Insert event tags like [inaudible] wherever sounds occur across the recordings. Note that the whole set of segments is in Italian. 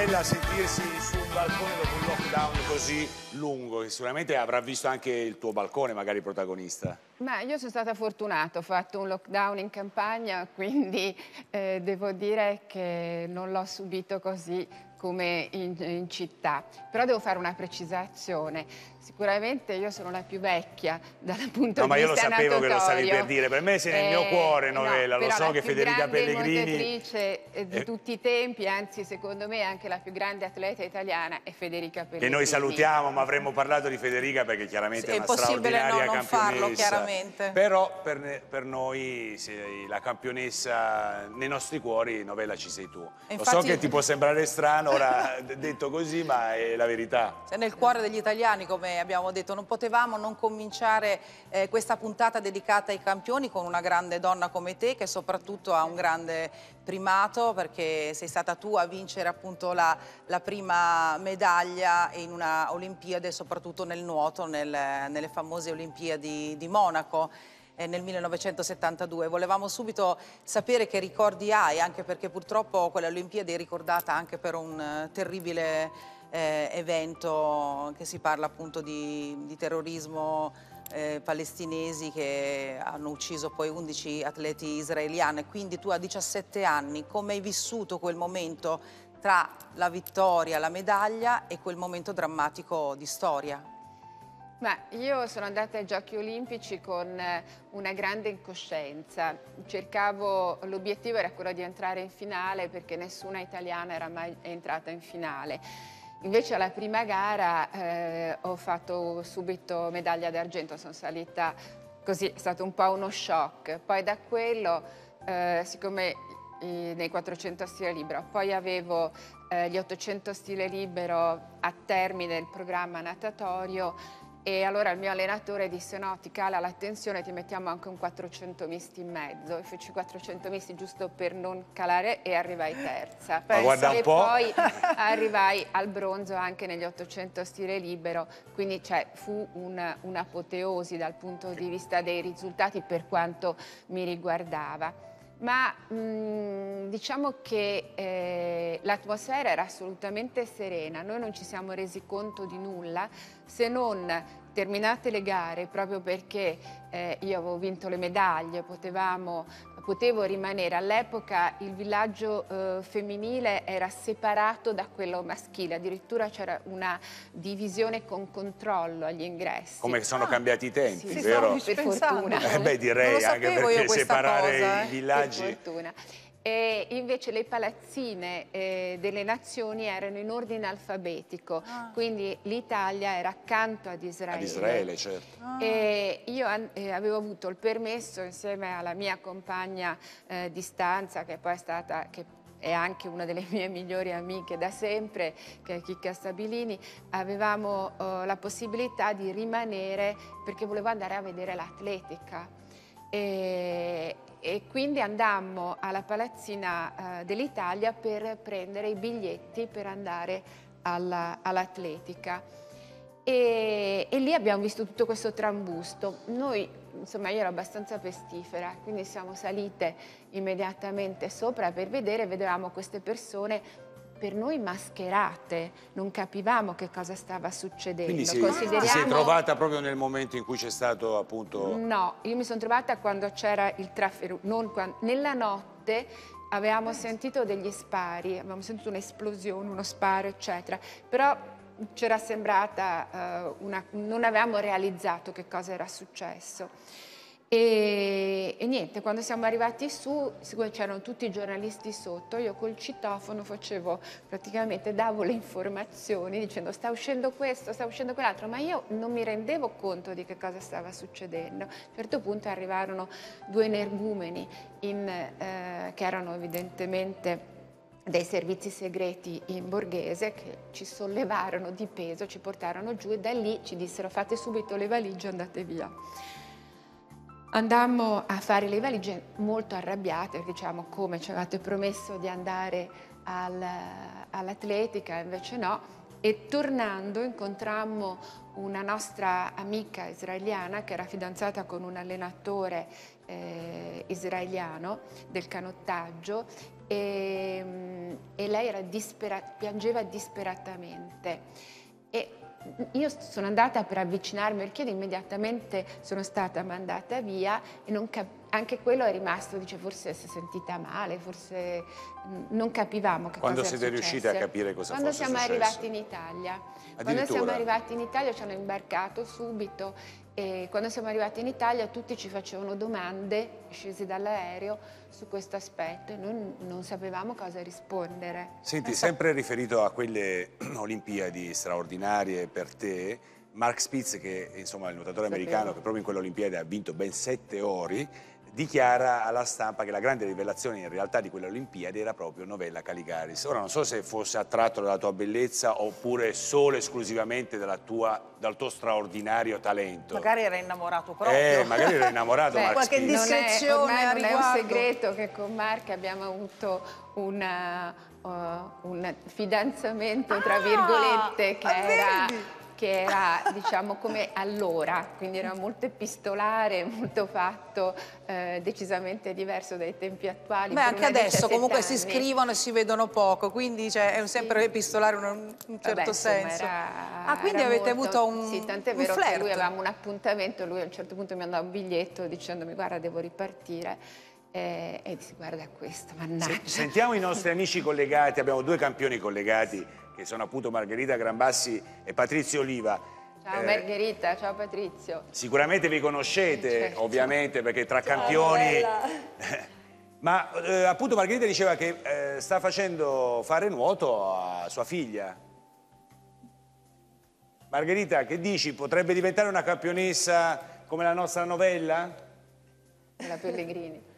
Novella sentirsi su un balcone dopo un lockdown così lungo, che sicuramente avrà visto anche il tuo balcone magari protagonista. Ma io sono stata fortunata, ho fatto un lockdown in campagna, [laughs] quindi eh, devo dire che non l'ho subito così come in, in, città. Però devo fare una precisazione. Sicuramente io sono la più vecchia dal punto no, di vista No, ma io lo sapevo che lo stavi per dire. Per me sei nel mio eh, cuore, novella. No, lo so che Federica Pellegrini... la più grande di eh. tutti i tempi, anzi secondo me anche la più grande atleta italiana è Federica Pellegrini. Che noi salutiamo, ma avremmo parlato di Federica perché chiaramente Sì, è una straordinaria no, non campionessa. farlo, chiaramente. Però per, per noi sei la campionessa nei nostri cuori, novella ci sei tu. Lo so infatti- che ti può sembrare strano ora detto così, ma è la verità. Sei nel cuore degli italiani, come abbiamo detto, non potevamo non cominciare eh, questa puntata dedicata ai campioni con una grande donna come te, che soprattutto ha un grande primato, perché sei stata tu a vincere appunto la, la prima medaglia in una Olimpiade, soprattutto nel nuoto, nel- nelle famose Olimpiadi di Monaco eh, nel 1972. Volevamo subito sapere che ricordi hai, anche perché purtroppo quella Olimpiade è ricordata anche per un eh, terribile eh, evento che si parla appunto di, di terrorismo eh, palestinesi che hanno ucciso poi 11 atleti israeliani. Quindi tu a 17 anni come hai vissuto quel momento tra la vittoria, la medaglia e quel momento drammatico di storia? Ma io sono andata ai Giochi Olimpici con eh, una grande incoscienza. Cercavo, l'obiettivo era quello di entrare in finale perché nessuna italiana era mai entrata in finale. Invece alla prima gara eh, ho fatto subito medaglia d'argento, sono salita così, è stato un po' uno shock. Poi da quello, eh, siccome nei 400 stile libero, poi avevo eh, gli 800 stile libero a termine del programma natatorio e allora il mio allenatore disse no, ti cala l'attenzione, ti mettiamo anche un 400 misti in mezzo. E feci 400 misti giusto per non calare e arrivai terza. Ma guarda un e po'. poi [laughs] arrivai al bronzo anche negli 800 stile libero, quindi cioè, fu un- un'apoteosi dal punto di vista dei risultati per quanto mi riguardava. Ma mh, diciamo che eh, l'atmosfera era assolutamente serena, noi non ci siamo resi conto di nulla se non terminate le gare proprio perché eh, io avevo vinto le medaglie, potevamo, potevo rimanere. All'epoca il villaggio eh, femminile era separato da quello maschile, addirittura c'era una divisione con controllo agli ingressi. Come sono cambiati i tempi, Sì, vero? Per pensando. fortuna. Eh beh, direi Non lo anche perché questa separare cosa, i eh. villaggi... Per fortuna. E invece le palazzine eh, delle nazioni erano in ordine alfabetico, Ah. quindi l'Italia era accanto ad Israele. Ad Israele, certo. E io eh, avevo avuto il permesso insieme alla mia compagna eh, di stanza, che poi è stata, che è anche una delle mie [laughs] migliori amiche da sempre, che è Chicca Stabilini, avevamo eh, la possibilità di rimanere perché volevo andare a vedere l'atletica. E, e quindi andammo alla palazzina eh, dell'Italia per prendere i biglietti per andare alla- all'atletica. E, e lì abbiamo visto tutto questo trambusto. Noi, insomma, io ero abbastanza pestifera, quindi siamo salite immediatamente sopra per vedere, vedevamo queste persone per noi mascherate, non capivamo che cosa stava succedendo. Quindi si, Consideriamo- ti sei trovata proprio nel momento in cui c'è stato appunto... No, io mi sono trovata quando c'era il traffico, non quan- nella notte avevamo sentito degli spari, avevamo sentito un'esplosione, uno sparo, eccetera, però c'era sembrata eh, una, non avevamo realizzato che cosa era successo. E, e niente, quando siamo arrivati su, siccome c'erano tutti i giornalisti sotto, io col citofono facevo praticamente, davo le informazioni dicendo sta uscendo questo, sta uscendo quell'altro, ma io non mi rendevo conto di che cosa stava succedendo. A un certo punto arrivarono due energumeni in, eh, che erano evidentemente dei servizi segreti in borghese che ci sollevarono di peso, ci portarono giù e da lì ci dissero fate subito le valigie e andate via. Andammo a fare le valigie molto arrabbiate perché diciamo come ci avevate promesso di andare al- all'atletica, invece no. E tornando incontrammo una nostra amica israeliana che era fidanzata con un allenatore eh, israeliano del canottaggio e, mm, e lei era dispera, piangeva disperatamente. E io sono andata per avvicinarmi al chiedo, immediatamente sono stata mandata via e non capivo anche quello è rimasto, dice forse si è sentita male, forse non capivamo che Quando cosa siete riusciti a capire cosa Quando siamo successo? arrivati in Italia. Quando siamo arrivati in Italia ci hanno imbarcato subito e quando siamo arrivati in Italia tutti ci facevano domande, scesi dall'aereo, su questo aspetto e noi non sapevamo cosa rispondere. Senti, sempre riferito a quelle [clears throat] Olimpiadi straordinarie per te, Mark Spitz, che insomma, è il nuotatore Sapevo. americano che proprio in quelle Olimpiadi ha vinto ben sette ori, dichiara alla stampa che la grande rivelazione in realtà di quelle Olimpiadi era proprio Novella Caligaris. Ora non so se fosse attratto dalla tua bellezza oppure solo esclusivamente tua, dal tuo straordinario talento. Magari era innamorato proprio. Eh, magari era innamorato [laughs] Beh, qualche Spitz. indiscrezione non è, non è un segreto che con Mark abbiamo avuto una, uh, un fidanzamento, tra ah, virgolette, che era... Vedi? Che era diciamo come allora, quindi era molto epistolare, molto fatto, eh, decisamente diverso dai tempi attuali. Beh, anche adesso comunque anni. si scrivono e si vedono poco, quindi cioè, è sempre sì. epistolare in un, un certo Vabbè, senso. Era, ah, quindi avete molto, avuto un Sì, tant'è vero che lui avevamo un appuntamento, lui a un certo punto mi mandò un biglietto dicendomi guarda devo ripartire. E, e si guarda questo, mannaggia. Sentiamo i nostri amici collegati, abbiamo due campioni collegati che sono appunto Margherita Grambassi e Patrizio Oliva. Ciao eh, Margherita, ciao Patrizio. Sicuramente vi conoscete, certo. ovviamente, perché tra ciao, campioni... [laughs] Ma eh, appunto Margherita diceva che eh, sta facendo fare nuoto a sua figlia. Margherita, che dici? Potrebbe diventare una campionessa come la nostra novella? La Pellegrini.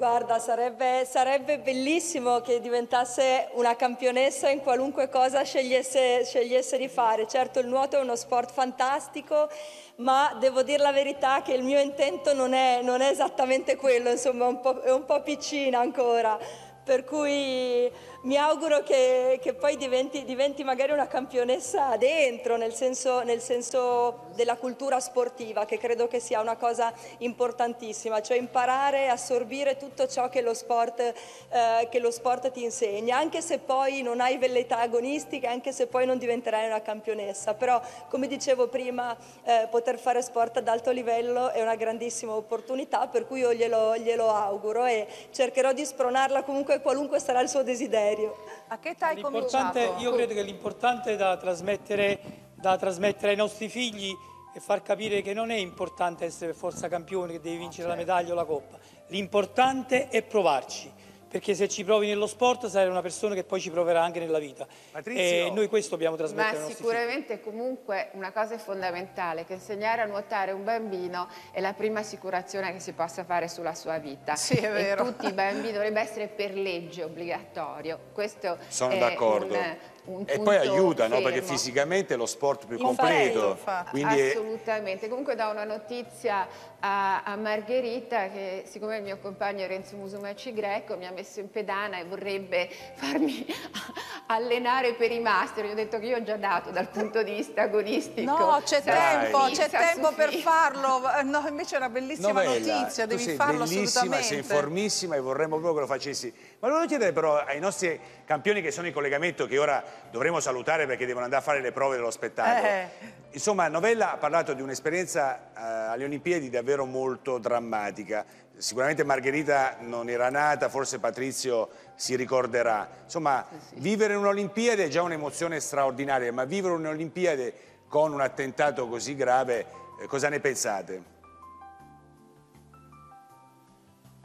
Guarda, sarebbe, sarebbe, bellissimo che diventasse una campionessa in qualunque cosa scegliesse, scegliesse, di fare. Certo il nuoto è uno sport fantastico, ma devo dire la verità che il mio intento non è, non è esattamente quello, insomma è un po', è un po piccina ancora. Per cui mi auguro che, che poi diventi, diventi, magari una campionessa dentro, nel senso, nel senso, della cultura sportiva, che credo che sia una cosa importantissima, cioè imparare a assorbire tutto ciò che lo sport, eh, che lo sport ti insegna, anche se poi non hai velleità agonistiche, anche se poi non diventerai una campionessa. Però, come dicevo prima, eh, poter fare sport ad alto livello è una grandissima opportunità, per cui io glielo, glielo auguro e cercherò di spronarla comunque qualunque sarà il suo desiderio serio. A che età hai cominciato? Io credo che l'importante da trasmettere, da trasmettere ai nostri figli è far capire che non è importante essere forza campione, che devi vincere la medaglia o la coppa. L'importante è provarci perché se ci provi nello sport sarai una persona che poi ci proverà anche nella vita. Patrizio. E noi questo dobbiamo trasmettere Ma sicuramente figli. comunque una cosa è fondamentale, che insegnare a nuotare un bambino è la prima assicurazione che si possa fare sulla sua vita. Sì, è vero. E tutti i bambini dovrebbe essere per legge obbligatorio. Questo Sono d'accordo e poi aiuta, no? perché fisicamente è lo sport più completo. Quindi Assolutamente. È... Comunque do una notizia a, a, Margherita che siccome il mio compagno Renzo Musumacci Greco mi ha messo in pedana e vorrebbe farmi [laughs] allenare per i master, gli ho detto che io ho già dato dal punto di vista agonistico. No, c'è tempo, c'è tempo per farlo. No, invece è una bellissima Novella, notizia, devi sei farlo bellissima, sei informissima e vorremmo proprio che lo facessi. Ma volevo chiedere però ai nostri campioni che sono in collegamento, che ora dovremo salutare perché devono andare a fare le prove dello spettacolo. Eh. Insomma, Novella ha parlato di un'esperienza eh, alle Olimpiadi davvero molto drammatica. Sicuramente Margherita non era nata, forse Patrizio si ricorderà. Insomma, sì, vivere un'Olimpiade è già un'emozione straordinaria, ma vivere un'Olimpiade con un attentato così grave, eh, cosa ne pensate?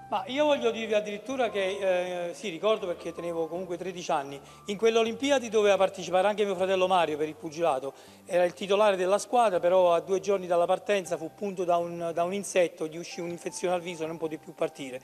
Ma io voglio dirvi addirittura che, eh, sì, ricordo perché tenevo comunque 13 anni, in quelle Olimpiadi doveva partecipare anche mio fratello Mario per il pugilato, era il titolare della squadra, però a due giorni dalla partenza fu punto da un, da un insetto, gli uscì un'infezione al viso e non poté più partire.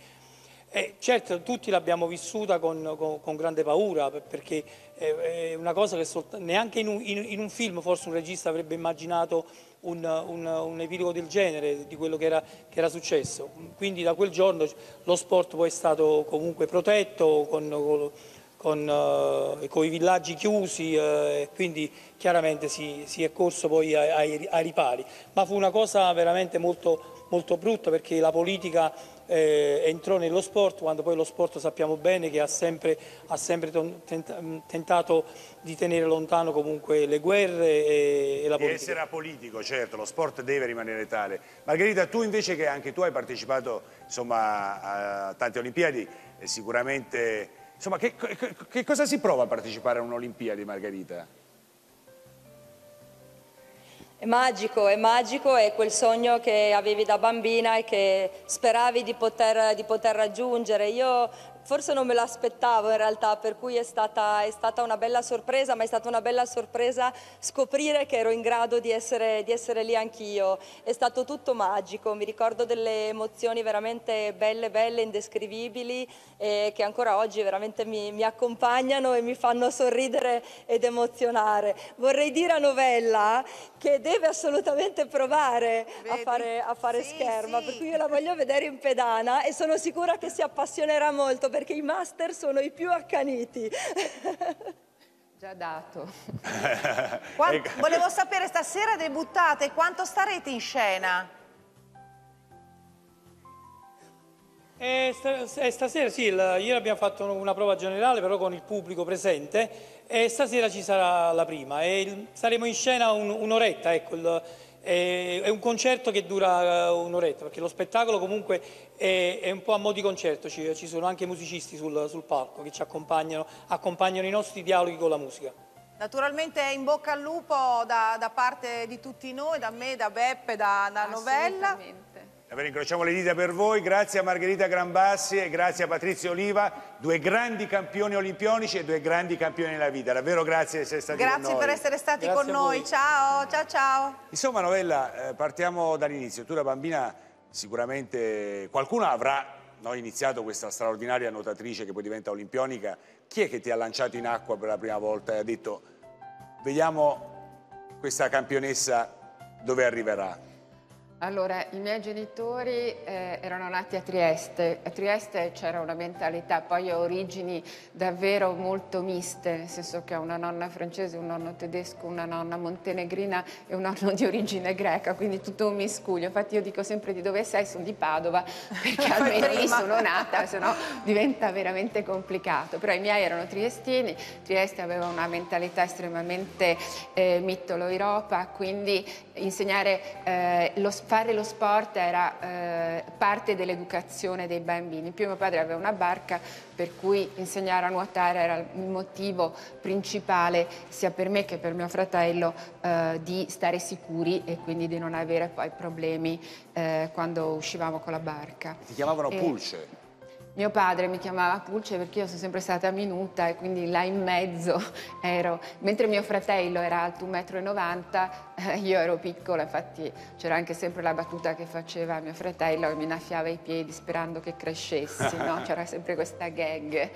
E certo, tutti l'abbiamo vissuta con, con, con, grande paura, perché è una cosa che neanche in un, in, in un film forse un regista avrebbe immaginato un, un, un epilogo del genere di quello che era, che era, successo. Quindi da quel giorno lo sport poi è stato comunque protetto con, con, con i villaggi chiusi uh, e quindi chiaramente si, si è corso poi ai, ai, ripari. Ma fu una cosa veramente molto, molto brutta perché la politica eh, entrò nello sport, quando poi lo sport sappiamo bene che ha sempre, ha sempre tentato di tenere lontano comunque le guerre e, e la politica. E essere apolitico, certo, lo sport deve rimanere tale. Margherita, tu invece che anche tu hai partecipato insomma, a tante Olimpiadi, sicuramente... Insomma, che, che, che cosa si prova a partecipare a un'Olimpiadi, Margherita? È magico, è magico, è quel sogno che avevi da bambina e che speravi di poter, di poter raggiungere. Io forse non me l'aspettavo in realtà, per cui è stata, è stata, una bella sorpresa, ma è stata una bella sorpresa scoprire che ero in grado di essere, di essere lì anch'io. È stato tutto magico, mi ricordo delle emozioni veramente belle, belle, indescrivibili, e che ancora oggi veramente mi, mi accompagnano e mi fanno sorridere ed emozionare. Vorrei dire a Novella che deve assolutamente provare a fare, a fare sì, scherma, sì. per cui io la voglio vedere in pedana e sono sicura che si appassionerà molto perché i master sono i più accaniti. [laughs] Già dato. [laughs] Quanto, volevo sapere stasera debuttate, quanto starete in scena? Eh, stasera sì, ieri abbiamo fatto una prova generale però con il pubblico presente e stasera ci sarà la prima e saremo in scena un'oretta, ecco, il, è un concerto che dura eh, un'oretta, perché lo spettacolo comunque è, è, un po' a mo' di concerto, ci, ci sono anche musicisti sul, sul, palco che ci accompagnano, accompagnano i nostri dialoghi con la musica. Naturalmente in bocca al lupo da, da parte di tutti noi, da me, da Beppe, da, da Novella. Davvero incrociamo le dita per voi, grazie a Margherita Grambassi e grazie a Patrizio Oliva, due grandi campioni olimpionici e due grandi campioni nella vita. Davvero grazie di essere stati grazie con noi. Grazie per essere stati grazie con noi, ciao, ciao, ciao. Insomma Novella, eh, partiamo dall'inizio. Tu da bambina sicuramente qualcuno avrà no, iniziato questa straordinaria nuotatrice che poi diventa olimpionica. Chi è che ti ha lanciato in acqua per la prima volta e ha detto vediamo questa campionessa dove arriverà? Allora, i miei genitori eh, erano nati a Trieste, a Trieste c'era una mentalità, poi ho origini davvero molto miste, nel senso che ho una nonna francese, un nonno tedesco, una nonna montenegrina e un nonno di origine greca, quindi tutto un miscuglio. Infatti io dico sempre di dove sei, sono di Padova, perché [laughs] almeno lì sono nata, se no diventa veramente complicato. Però i miei erano triestini, Trieste aveva una mentalità estremamente eh, mittolo-europa, quindi insegnare eh, lo spazio fare lo sport era eh, parte dell'educazione dei bambini. In più mio padre aveva una barca per cui insegnare a nuotare era il motivo principale sia per me che per mio fratello eh, di stare sicuri e quindi di non avere poi problemi eh, quando uscivamo con la barca. Ti chiamavano e... pulce? Mio padre mi chiamava Pulce perché io sono sempre stata minuta e quindi là in mezzo [laughs] ero, mentre mio fratello era alto 1,90 m, io ero piccola, infatti c'era anche sempre la battuta che faceva mio fratello che mi innaffiava i piedi sperando che crescessi, no? [laughs] c'era sempre questa gag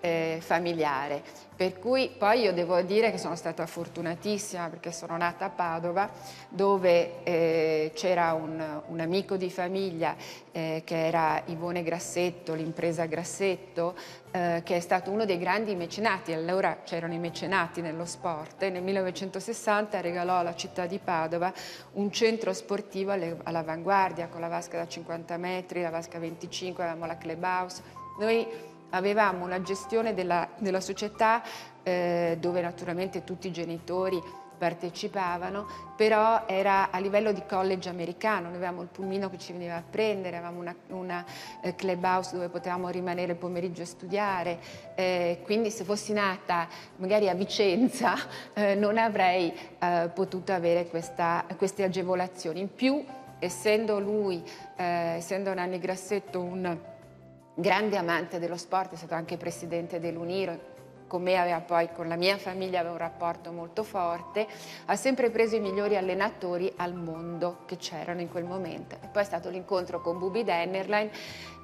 eh, familiare. Per cui poi io devo dire che sono stata fortunatissima perché sono nata a Padova dove eh, c'era un, un, amico di famiglia eh, che era Ivone Grassetto, l'impresa Grassetto, eh, che è stato uno dei grandi mecenati, allora c'erano i mecenati nello sport e nel 1960 regalò alla città di Padova un centro sportivo all'avanguardia con la vasca da 50 metri, la vasca 25, avevamo la clubhouse. Noi avevamo una gestione della, della società eh, dove naturalmente tutti i genitori partecipavano, però era a livello di college americano, noi avevamo il pulmino che ci veniva a prendere, avevamo una, una eh, clubhouse dove potevamo rimanere il pomeriggio a studiare, eh, quindi se fossi nata magari a Vicenza [laughs] eh, non avrei eh, potuto avere questa, queste agevolazioni. In più, essendo lui, eh, essendo Nanni Grassetto un grande amante dello sport, è stato anche presidente dell'Uniro, con me aveva poi, con la mia famiglia aveva un rapporto molto forte, ha sempre preso i migliori allenatori al mondo che c'erano in quel momento. E poi è stato l'incontro con Bubi Dennerlein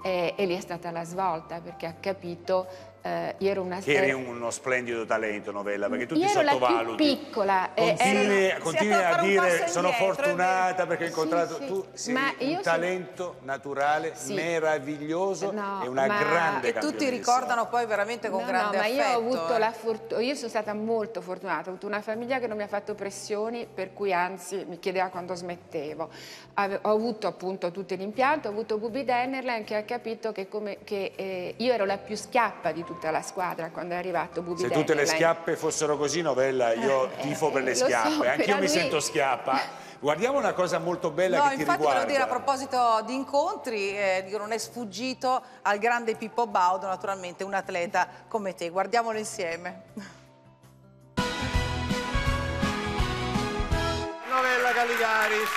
eh, e lì è stata la svolta perché ha capito eh, io ero una... Che eri uno splendido talento, Novella, perché tu io ti ero sottovaluti. più piccola. e Continui, ero- continui a dire sono indietro, fortunata perché ho Sì, incontrato sì. tu sei Ma io un sono- talento naturale Sì. meraviglioso No, e una ma- grande E tutti ricordano poi veramente con No, grande no, ma io affetto. ho avuto eh. la fortuna, io sono stata molto fortunata, ho avuto una famiglia che non mi ha fatto pressioni, per cui anzi mi chiedeva quando smettevo. Ave- ho avuto appunto tutto l'impianto, ho avuto Bubi Dennerlein che ha capito che, come, che eh, io ero la più schiappa di tutta la squadra quando è arrivato Bubi Se tutte le schiappe fossero così, Novella, io Eh, tifo per le lo so, schiappe. Anch'io mi lui- sento schiappa. Guardiamo una cosa molto bella No, che ti infatti riguarda. volevo dire a proposito di incontri, eh, non è sfuggito al grande Pippo Baudo, naturalmente un atleta come te. Guardiamolo insieme. Novella Caligaris.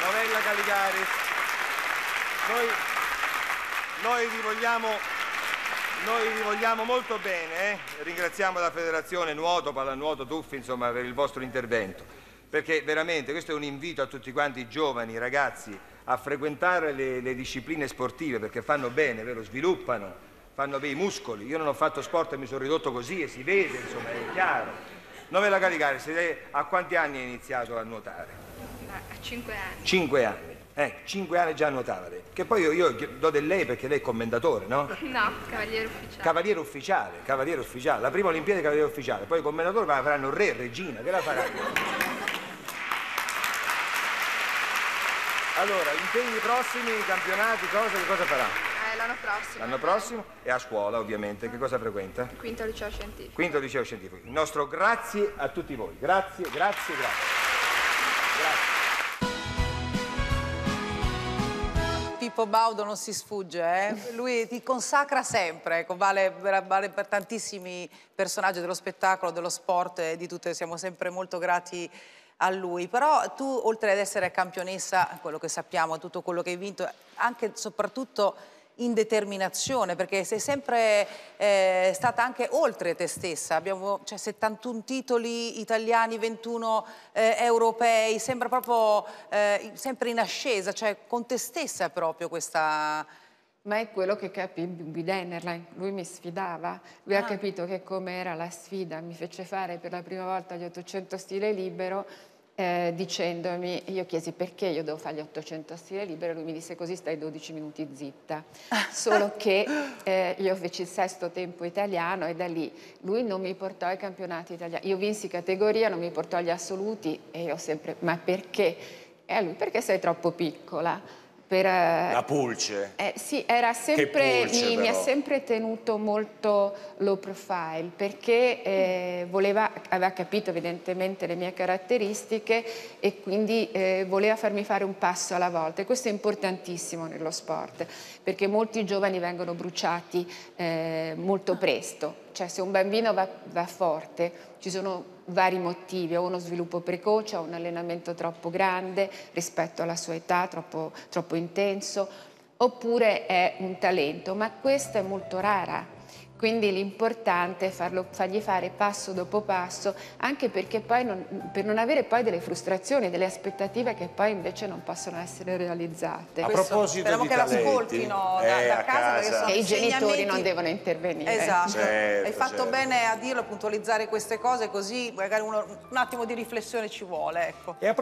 Novella Caligaris. Noi, noi vi vogliamo, noi vi vogliamo molto bene, eh? ringraziamo la Federazione Nuoto, Pallanuoto, Tuffi, insomma, per il vostro intervento. Perché veramente questo è un invito a tutti quanti i giovani, ragazzi, a frequentare le, le discipline sportive perché fanno bene, vero? sviluppano, fanno bei muscoli. Io non ho fatto sport e mi sono ridotto così e si vede, insomma, è chiaro. Novella Caligari, siete- a quanti anni hai iniziato a nuotare? A 5 anni. Cinque anni. Eh, cinque anni già nuotava lei. Che poi io, io do del lei perché lei è commendatore, no? [laughs] No, cavaliere ufficiale. Cavaliere ufficiale, cavaliere ufficiale. La prima Olimpiade cavaliere ufficiale, poi commendatore ma faranno re, regina, che la faranno? [laughs] Allora, impegni prossimi, campionati, cose, che cosa farà? Eh, l'anno prossimo. L'anno prossimo e a scuola ovviamente, che cosa frequenta? Quinto liceo scientifico. Quinto liceo scientifico. Il nostro grazie a tutti voi. Grazie, grazie. Grazie. Pippo Baudo non si sfugge, eh? lui ti consacra sempre, ecco, vale, vale per tantissimi personaggi dello spettacolo, dello sport e di tutto, siamo sempre molto grati a lui. Però tu, oltre ad essere campionessa, quello che sappiamo, tutto quello che hai vinto, anche e soprattutto in determinazione, perché sei sempre eh, stata anche oltre te stessa. Abbiamo cioè, 71 titoli italiani, 21 eh, europei, sembra proprio eh, sempre in ascesa, cioè con te stessa proprio questa... Ma è quello che capì Bubi Dennerlein, lui mi sfidava, lui Ah. ha capito che com'era la sfida, mi fece fare per la prima volta gli 800 stile libero eh, dicendomi, io chiesi perché io devo fare gli 800 stile libero e lui mi disse così stai 12 minuti zitta, solo [laughs] che eh, io feci il sesto tempo italiano e da lì lui non mi portò ai campionati italiani, io vinsi categoria, non mi portò agli assoluti e io sempre, ma perché? E a lui perché sei troppo piccola? Per, La pulce. eh, sì, era sempre, pulce, mi, mi ha sempre tenuto molto low profile perché eh, voleva, aveva capito evidentemente le mie caratteristiche e quindi eh, voleva farmi fare un passo alla volta e questo è importantissimo nello sport perché molti giovani vengono bruciati eh, molto presto, cioè se un bambino va, va forte ci sono vari motivi, o uno sviluppo precoce, o un allenamento troppo grande rispetto alla sua età, troppo, troppo intenso, oppure è un talento, ma questa è molto rara. Quindi l'importante è farlo, fargli fare passo dopo passo, anche perché poi non, per non avere poi delle frustrazioni, delle aspettative che poi invece non possono essere realizzate. A Questo, proposito speriamo di che l'ascoltino da, eh, da a casa, perché casa. sono E i genitori non devono intervenire. Esatto, Certo, hai fatto certo. bene a dirlo, a puntualizzare queste cose, così magari uno- un attimo di riflessione ci vuole. Ecco. E a